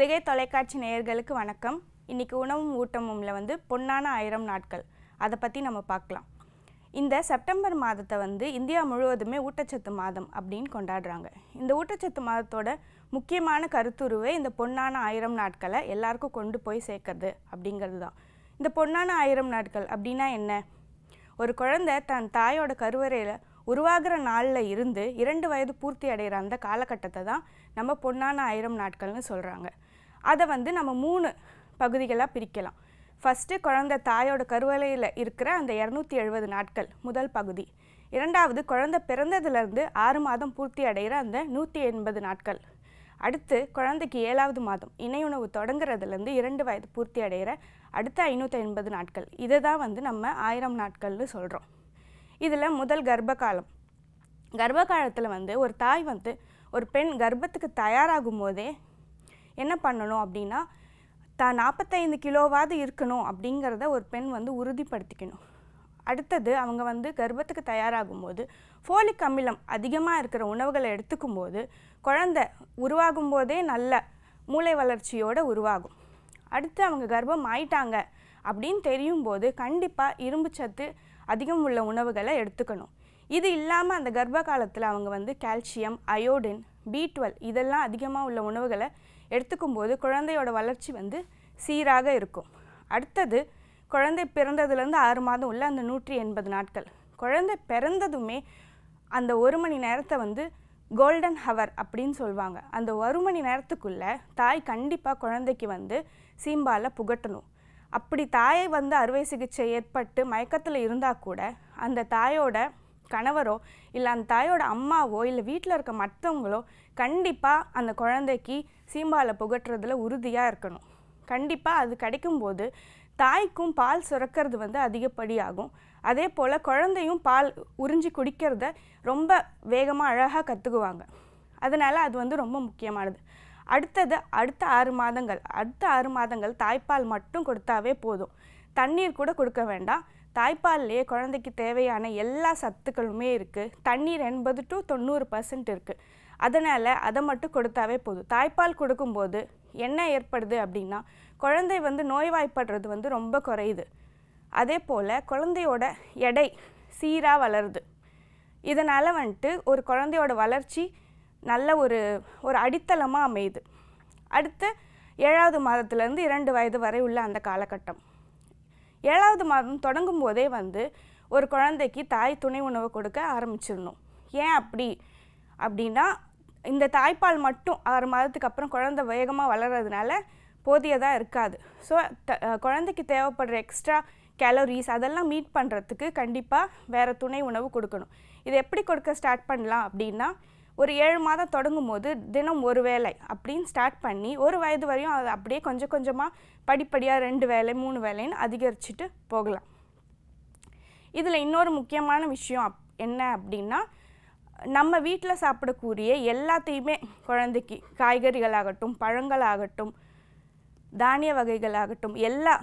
பொதிகை தொலைக்காட்சி நேயர்களுக்கு வணக்கம். இன்றைக்கி உணவும் ஊட்டமும்ல வந்து பொன்னான ஆயிரம் நாட்கள். அதை பற்றி நம்ம பார்க்கலாம் இந்த செப்டம்பர் மாதத்தை வந்து இந்தியா முழுவதுமே ஊட்டச்சத்து மாதம் அப்படின்னு கொண்டாடுறாங்க. இந்த ஊட்டச்சத்து மாதத்தோட முக்கியமான கருத்துருவே இந்த பொன்னான ஆயிரம் நாட்களை எல்லாருக்கும் கொண்டு போய் சேர்க்கறது அப்படிங்கிறது தான் இந்த பொன்னான ஆயிரம் நாட்கள் அப்படின்னா என்ன? ஒரு குழந்தை தன் தாயோட கருவறையில் உருவாகிற நாளில் இருந்து இரண்டு வயது பூர்த்தி அடைகிற அந்த காலகட்டத்தை தான் நம்ம பொன்னான ஆயிரம் நாட்கள்னு சொல்கிறாங்க அதை வந்து நம்ம மூணு பகுதிகளாக பிரிக்கலாம். ஃபஸ்ட்டு குழந்தை தாயோட கருவலையில் இருக்கிற அந்த இரநூத்தி எழுபது நாட்கள் முதல் பகுதி. இரண்டாவது குழந்தை பிறந்ததுலேருந்து ஆறு மாதம் பூர்த்தி அடைகிற அந்த நூற்றி எண்பது நாட்கள். அடுத்து குழந்தைக்கு ஏழாவது மாதம் இணையுணவு தொடங்குறதுலேருந்து இரண்டு வயது பூர்த்தி அடைகிற அடுத்த ஐநூற்றி எண்பது நாட்கள். இதை தான் வந்து நம்ம ஆயிரம் நாட்கள்னு சொல்கிறோம் இதில் முதல் கர்ப்ப காலம் கர்ப்ப காலத்தில் வந்து ஒரு தாய் வந்து ஒரு பெண் கர்ப்பத்துக்கு தயாராகும் போதே என்ன பண்ணணும் அப்படின்னா தான் நாற்பத்தைந்து கிலோவாவது இருக்கணும் அப்படிங்கிறத ஒரு பெண் வந்து உறுதிப்படுத்திக்கணும். அடுத்தது அவங்க வந்து கர்ப்பத்துக்கு தயாராகும் போது ஃபோலிக் அமிலம் அதிகமாக இருக்கிற உணவுகளை எடுத்துக்கும் போது குழந்தை உருவாகும் போதே நல்ல மூளை வளர்ச்சியோடு உருவாகும். அடுத்து அவங்க கர்ப்பம் ஆயிட்டாங்க அப்படின்னு தெரியும் போது கண்டிப்பாக இரும்பு சத்து அதிகம் உள்ள உணவுகளை எடுத்துக்கணும். இது இல்லாமல் அந்த கர்ப்ப காலத்தில் அவங்க வந்து கால்சியம் அயோடின் பி டுவெல் இதெல்லாம் அதிகமாக உள்ள உணவுகளை எடுத்துக்கும் போது குழந்தையோட வளர்ச்சி வந்து சீராக இருக்கும். அடுத்தது குழந்தை பிறந்ததுலேருந்து ஆறு மாதம் உள்ள அந்த நூற்றி எண்பது நாட்கள். குழந்தை பிறந்ததுமே அந்த ஒரு மணி நேரத்தை வந்து கோல்டன் ஹவர் அப்படின்னு சொல்லுவாங்க அந்த ஒரு மணி நேரத்துக்குள்ளே தாய் கண்டிப்பாக குழந்தைக்கு வந்து சீம்பால புகட்டணும். அப்படி தாயை வந்து அறுவை சிகிச்சை ஏற்பட்டு மயக்கத்தில் இருந்தால் கூட அந்த தாயோட கணவரோ இல்லை அந்த தாயோட அம்மாவோ இல்லை வீட்டில் இருக்க மற்றவங்களோ கண்டிப்பாக அந்த குழந்தைக்கு சீம்பாலை புகட்டுறதுல உறுதியாக இருக்கணும். கண்டிப்பாக அது கிடைக்கும்போது தாய்க்கும் பால் சுரக்கிறது வந்து அதிகப்படியாகும். அதே போல் குழந்தையும் பால் உறிஞ்சி குடிக்கிறத ரொம்ப வேகமாக அழகாக கற்றுக்குவாங்க அதனால் அது வந்து ரொம்ப முக்கியமானது. அடுத்தது அடுத்த ஆறு மாதங்கள் அடுத்த ஆறு மாதங்கள் தாய்ப்பால் மட்டும் கொடுத்தாவே போதும். தண்ணீர் கூட கொடுக்க வேண்டாம். தாய்ப்பால்லையே குழந்தைக்கு தேவையான எல்லா சத்துக்களுமே இருக்குது தண்ணீர் எண்பது டு தொண்ணூறு பர்சன்ட் இருக்குது அதனால் அதை மட்டும் கொடுத்தாவே போதும். தாய்ப்பால் கொடுக்கும்போது என்ன ஏற்படுது அப்படின்னா குழந்தை வந்து நோய்வாய்ப்படுறது வந்து ரொம்ப குறையுது. அதே போல் குழந்தையோட எடை சீராக வளருது. இதனால் வந்துட்டு ஒரு குழந்தையோட வளர்ச்சி நல்ல ஒரு ஒரு அடித்தளமாக அமையுது. அடுத்து ஏழாவது மாதத்துலேருந்து இரண்டு வயது வரை உள்ள அந்த காலகட்டம். ஏழாவது மாதம் தொடங்கும் போதே வந்து ஒரு குழந்தைக்கு தாய் துணை உணவு கொடுக்க ஆரம்பிச்சிடணும். ஏன் அப்படி? அப்படின்னா இந்த தாய்ப்பால் மட்டும் ஆறு மாதத்துக்கு அப்புறம் குழந்தை வேகமாக வளர்கிறதுனால போதியதாக இருக்காது. ஸோ த குழந்தைக்கு தேவைப்படுற எக்ஸ்ட்ரா கேலரிஸ் அதெல்லாம் மீட் பண்ணுறதுக்கு கண்டிப்பாக வேறு துணை உணவு கொடுக்கணும். இது எப்படி கொடுக்க ஸ்டார்ட் பண்ணலாம் அப்படின்னா ஒரு ஏழு மாதம் தொடங்கும் போது தினம் ஒரு வேளை அப்படின்னு ஸ்டார்ட் பண்ணி ஒரு வயது வரையும் அதை அப்படியே கொஞ்சம் கொஞ்சமாக படிப்படியாக ரெண்டு வேலை மூணு வேலைன்னு அதிகரிச்சுட்டு போகலாம். இதில் இன்னொரு முக்கியமான விஷயம் அப் என்ன அப்படின்னா நம்ம வீட்டில் சாப்பிடக்கூடிய எல்லாத்தையுமே குழந்தைக்கு காய்கறிகளாகட்டும் பழங்களாகட்டும் தானிய வகைகளாகட்டும் எல்லா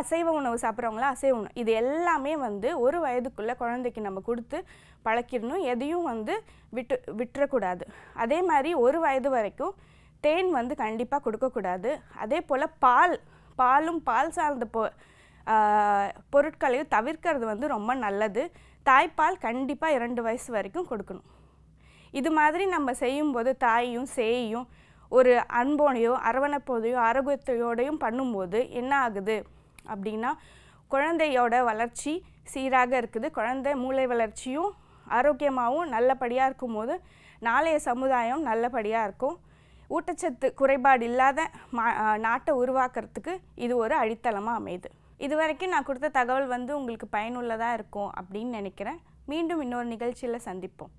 அசைவ உணவு சாப்பிட்றவங்களா அசைவ உணவு. இது எல்லாமே வந்து ஒரு வயதுக்குள்ளே குழந்தைக்கு நம்ம கொடுத்து பழக்கிடணும். எதையும் வந்து விட்டு விட்டுறக்கூடாது. அதே மாதிரி ஒரு வயது வரைக்கும் தேன் வந்து கண்டிப்பாக கொடுக்கக்கூடாது. அதே போல் பால் பாலும் பால் சார்ந்த பொ பொருட்களையும் தவிர்க்கிறது வந்து ரொம்ப நல்லது. தாய்ப்பால் கண்டிப்பாக இரண்டு வயசு வரைக்கும் கொடுக்கணும். இது மாதிரி நம்ம செய்யும்போது தாயும் சேயும் ஒரு அன்போடையோ அரவணைப்போதையோ ஆரோக்கியத்தையோடையும் பண்ணும்போது என்ன ஆகுது? அப்படின்னா குழந்தையோட வளர்ச்சி சீராக இருக்குது. குழந்தை மூளை வளர்ச்சியும் ஆரோக்கியமாகவும் நல்லபடியாக இருக்கும்போது நாளைய சமுதாயம் நல்லபடியாக இருக்கும். ஊட்டச்சத்து குறைபாடு இல்லாத மா நாட்டை உருவாக்குறதுக்கு இது ஒரு அடித்தளமாக அமையுது. இது வரைக்கும் நான் கொடுத்த தகவல் வந்து உங்களுக்கு பயனுள்ளதாக இருக்கும் அப்படின்னு நினைக்கிறேன். மீண்டும் இன்னொரு நிகழ்ச்சியில் சந்திப்போம்.